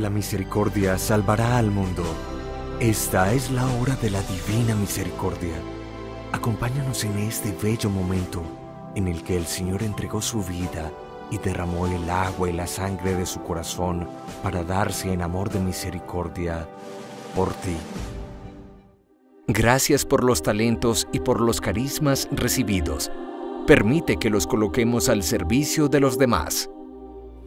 La misericordia salvará al mundo. Esta es la hora de la divina misericordia. Acompáñanos en este bello momento en el que el Señor entregó su vida y derramó el agua y la sangre de su corazón para darse en amor de misericordia por ti. Gracias por los talentos y por los carismas recibidos. Permite que los coloquemos al servicio de los demás.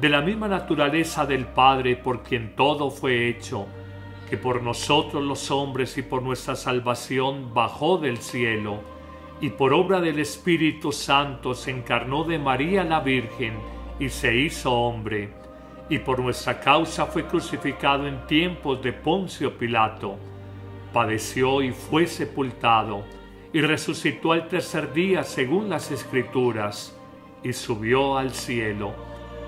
de la misma naturaleza del Padre por quien todo fue hecho, que por nosotros los hombres y por nuestra salvación bajó del cielo, y por obra del Espíritu Santo se encarnó de María la Virgen y se hizo hombre, y por nuestra causa fue crucificado en tiempos de Poncio Pilato, padeció y fue sepultado, y resucitó al tercer día según las escrituras, y subió al cielo,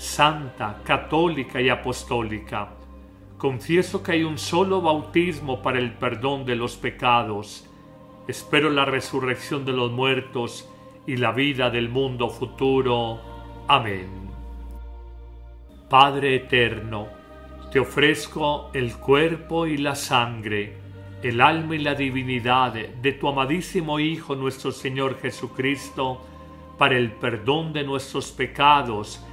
santa, católica y apostólica. Confieso que hay un solo bautismo para el perdón de los pecados. Espero la resurrección de los muertos y la vida del mundo futuro. Amén. Padre eterno, te ofrezco el cuerpo y la sangre el alma y la divinidad de tu amadísimo Hijo nuestro Señor Jesucristo, para el perdón de nuestros pecados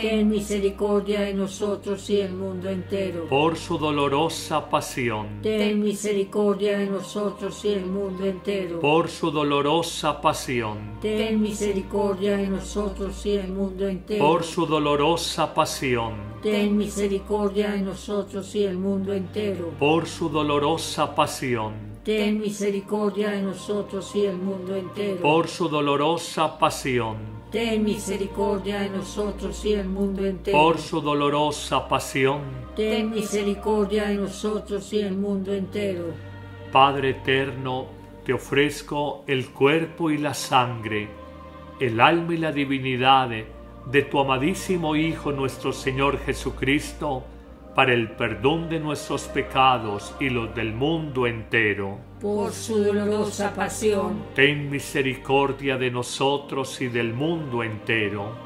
ten misericordia de nosotros y del mundo entero. Por su dolorosa pasión, ten misericordia de nosotros y del mundo entero. Por su dolorosa pasión, ten misericordia de nosotros y del mundo entero. Por su dolorosa pasión, ten misericordia de nosotros y del mundo entero. Por su dolorosa pasión. Ten misericordia de nosotros y del mundo entero. Por su dolorosa pasión. Ten misericordia de nosotros y del mundo entero. Por su dolorosa pasión. Ten misericordia de nosotros y del mundo entero. Padre eterno, te ofrezco el cuerpo y la sangre, el alma y la divinidad de tu amadísimo Hijo nuestro Señor Jesucristo, para el perdón de nuestros pecados y los del mundo entero. Por su dolorosa pasión. Ten misericordia de nosotros y del mundo entero.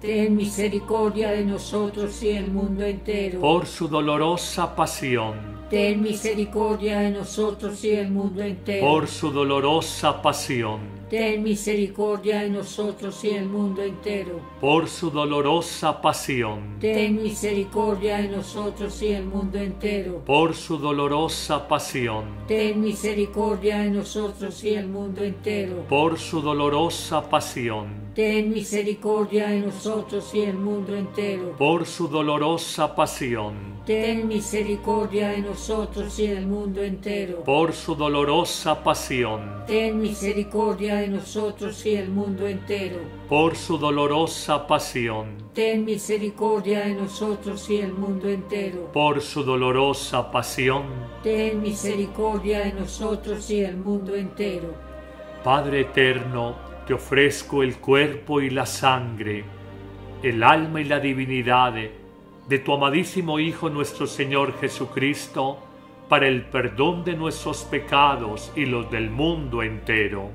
ten misericordia de nosotros y el mundo entero. por su dolorosa pasión, Ten misericordia de nosotros y el mundo entero. por su dolorosa pasión, Ten misericordia de nosotros y el mundo entero. por su dolorosa pasión, Ten misericordia de nosotros y el mundo entero. por su dolorosa pasión, Ten misericordia de nosotros y el mundo entero. por su dolorosa pasión, Ten misericordia de nosotros y el mundo entero. por su dolorosa pasión, Ten misericordia de nosotros y el mundo entero. por su dolorosa pasión, Ten misericordia de nosotros y el mundo entero. por su dolorosa pasión, Ten misericordia de nosotros y el mundo entero. por su dolorosa pasión, Ten misericordia de nosotros y el mundo entero. Padre eterno, te ofrezco el cuerpo y la sangre, el alma y la divinidad de tu amadísimo Hijo nuestro Señor Jesucristo, para el perdón de nuestros pecados y los del mundo entero.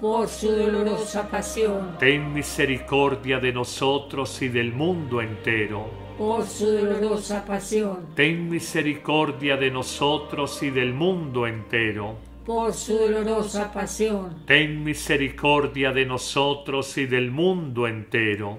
Por su dolorosa pasión, Ten misericordia de nosotros y del mundo entero. por su dolorosa pasión, Ten misericordia de nosotros y del mundo entero. por su dolorosa pasión, Ten misericordia de nosotros y del mundo entero.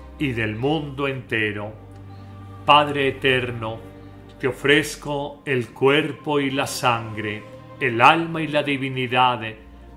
y del mundo entero. Padre eterno, te ofrezco el cuerpo y la sangre, el alma y la divinidad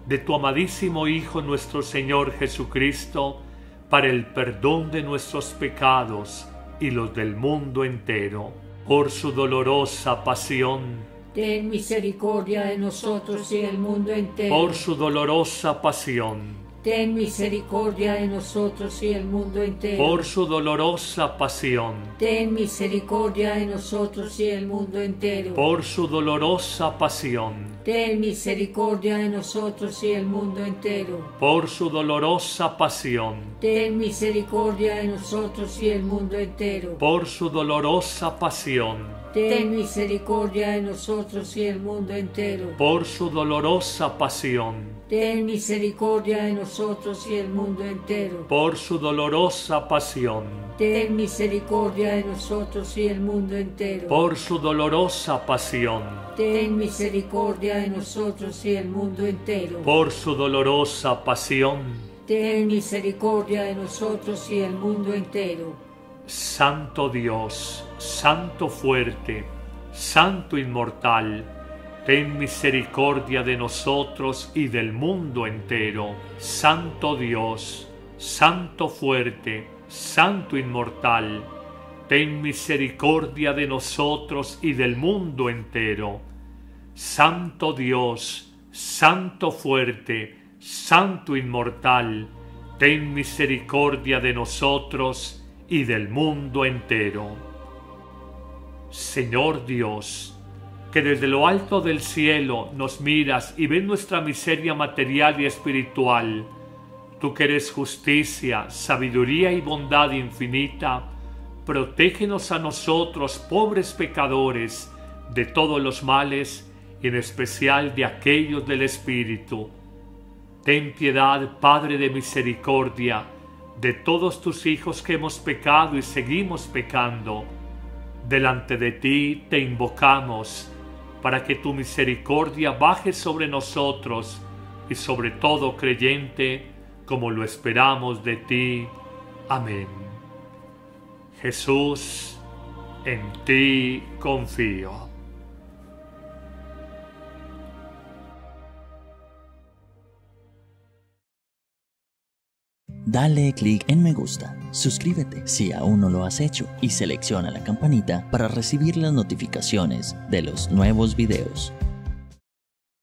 de tu amadísimo Hijo nuestro Señor Jesucristo, para el perdón de nuestros pecados y los del mundo entero. Por su dolorosa pasión, ten misericordia de nosotros y el mundo entero. por su dolorosa pasión, Ten misericordia de nosotros y el mundo entero. por su dolorosa pasión, Ten misericordia de nosotros y el mundo entero. por su dolorosa pasión, Ten misericordia de nosotros y el mundo entero. por su dolorosa pasión, Ten misericordia de nosotros y el mundo entero. por su dolorosa pasión, Ten misericordia de nosotros y el mundo entero. por su dolorosa pasión, Ten misericordia de nosotros y el mundo entero. por su dolorosa pasión, Ten misericordia de nosotros y el mundo entero. por su dolorosa pasión, Ten misericordia de nosotros y el mundo entero. por su dolorosa pasión, Ten misericordia de nosotros y el mundo entero. Santo Dios, Santo fuerte, Santo inmortal, ten misericordia de nosotros y del mundo entero. Santo Dios, Santo fuerte, Santo inmortal, ten misericordia de nosotros y del mundo entero. Santo Dios, Santo fuerte, Santo inmortal, ten misericordia de nosotros y del mundo entero. Señor Dios, que desde lo alto del cielo nos miras y ves nuestra miseria material y espiritual, tú que eres justicia, sabiduría y bondad infinita, protégenos a nosotros, pobres pecadores, de todos los males en especial de aquellos del Espíritu. Ten piedad, Padre de misericordia, de todos tus hijos que hemos pecado y seguimos pecando. Delante de ti te invocamos, para que tu misericordia baje sobre nosotros y sobre todo creyente, como lo esperamos de ti. Amén. Jesús, en ti confío. Dale clic en me gusta, suscríbete si aún no lo has hecho y selecciona la campanita para recibir las notificaciones de los nuevos videos.